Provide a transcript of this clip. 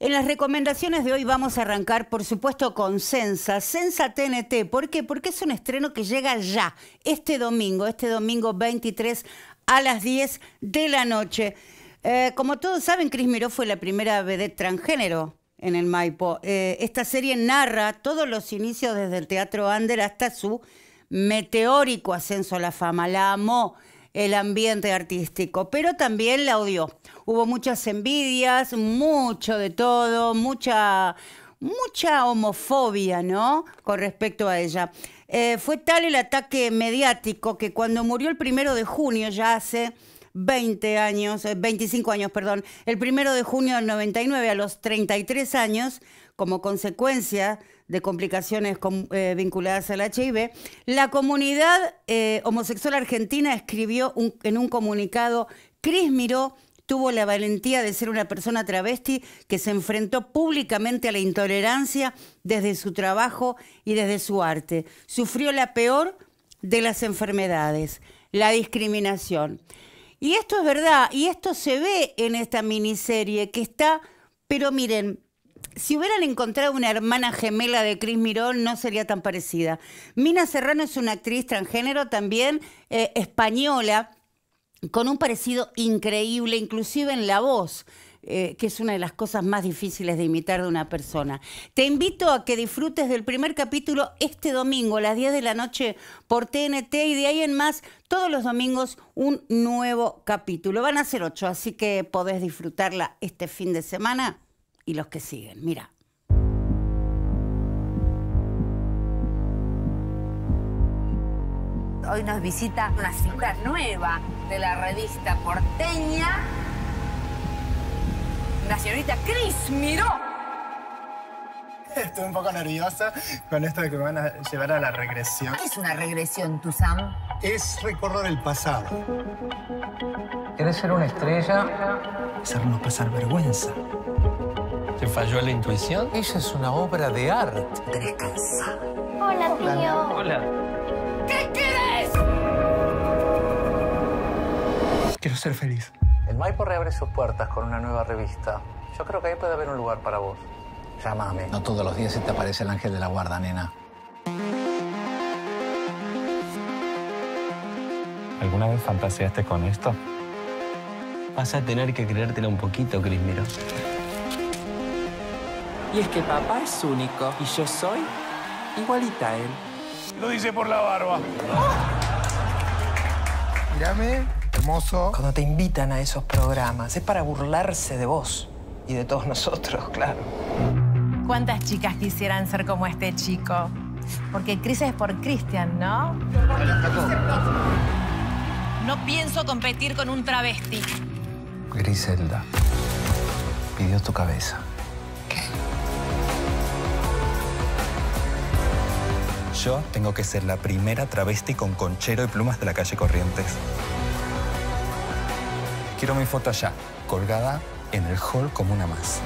En las recomendaciones de hoy vamos a arrancar, por supuesto, con Sensa, Sensa TNT. ¿Por qué? Porque es un estreno que llega ya, este domingo, este domingo 23 a las 10 de la noche. Eh, como todos saben, Cris Miró fue la primera vedette transgénero en el Maipo. Eh, esta serie narra todos los inicios desde el Teatro Ander hasta su meteórico ascenso a la fama. La amó el ambiente artístico, pero también la odió. Hubo muchas envidias, mucho de todo, mucha, mucha homofobia, ¿no? Con respecto a ella. Eh, fue tal el ataque mediático que cuando murió el primero de junio, ya hace 20 años, 25 eh, años, perdón, el primero de junio del 99 a los 33 años, como consecuencia de complicaciones eh, vinculadas al HIV, la comunidad eh, homosexual argentina escribió en un comunicado, Cris Miró tuvo la valentía de ser una persona travesti que se enfrentó públicamente a la intolerancia desde su trabajo y desde su arte. Sufrió la peor de las enfermedades, la discriminación. Y esto es verdad, y esto se ve en esta miniserie que está, pero miren, si hubieran encontrado una hermana gemela de Cris Mirón, no sería tan parecida. Mina Serrano es una actriz transgénero también eh, española, con un parecido increíble, inclusive en la voz. Eh, que es una de las cosas más difíciles de imitar de una persona. Te invito a que disfrutes del primer capítulo este domingo a las 10 de la noche por TNT y de ahí en más todos los domingos un nuevo capítulo. Van a ser ocho, así que podés disfrutarla este fin de semana y los que siguen. Mira. Hoy nos visita una figura nueva de la revista porteña, la señorita Cris Miró. Estoy un poco nerviosa con esto de que me van a llevar a la regresión. ¿Qué es una regresión, Sam? Es recordar el pasado. ¿Quieres ser una estrella? Hacernos pasar vergüenza. ¿Te falló la intuición? Ella es una obra de arte. Hola, tío. Hola. ¿Qué quieres? Quiero ser feliz. El Maipo reabre sus puertas con una nueva revista. Yo creo que ahí puede haber un lugar para vos. Llámame. No todos los días se te aparece el ángel de la guarda, nena. ¿Alguna vez fantaseaste con esto? Vas a tener que creértela un poquito, Cris Miró. Y es que papá es único y yo soy igualita a él. Lo dice por la barba. Mírame, hermoso. Cuando te invitan a esos programas es para burlarse de vos y de todos nosotros, claro. ¿Cuántas chicas quisieran ser como este chico? Porque Cris es por Cristian, ¿no? No pienso competir con un travesti. Griselda pidió tu cabeza. Yo tengo que ser la primera travesti con conchero y plumas de la calle Corrientes. Quiero mi foto allá, colgada en el hall como una más.